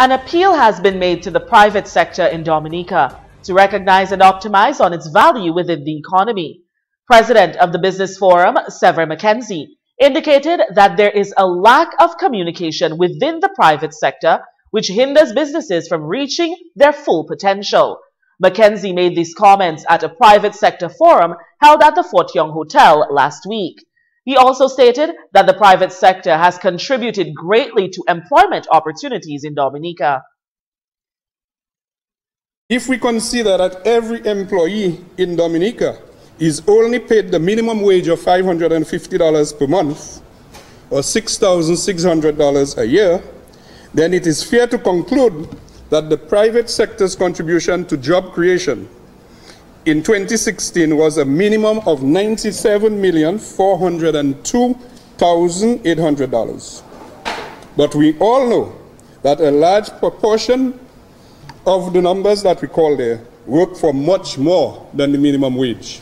An appeal has been made to the private sector in Dominica to recognize and optimize on its value within the economy. President of the Business Forum, Severin McKenzie, indicated that there is a lack of communication within the private sector which hinders businesses from reaching their full potential. McKenzie made these comments at a private sector forum held at the Fort Young Hotel last week. He also stated that the private sector has contributed greatly to employment opportunities in Dominica. If we consider that every employee in Dominica is only paid the minimum wage of $550 per month or $6,600 a year, then it is fair to conclude that the private sector's contribution to job creation in 2016 was a minimum of $97,402,800. But we all know that a large proportion of the numbers that we call there work for much more than the minimum wage.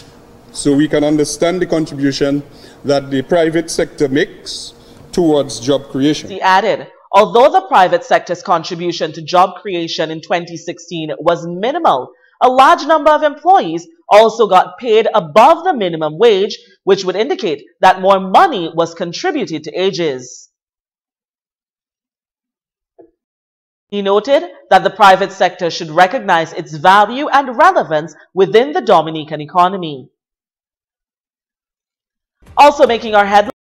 So we can understand the contribution that the private sector makes towards job creation. He added, although the private sector's contribution to job creation in 2016 was minimal, a large number of employees also got paid above the minimum wage, which would indicate that more money was contributed to ages. He noted that the private sector should recognize its value and relevance within the Dominican economy. Also making our headline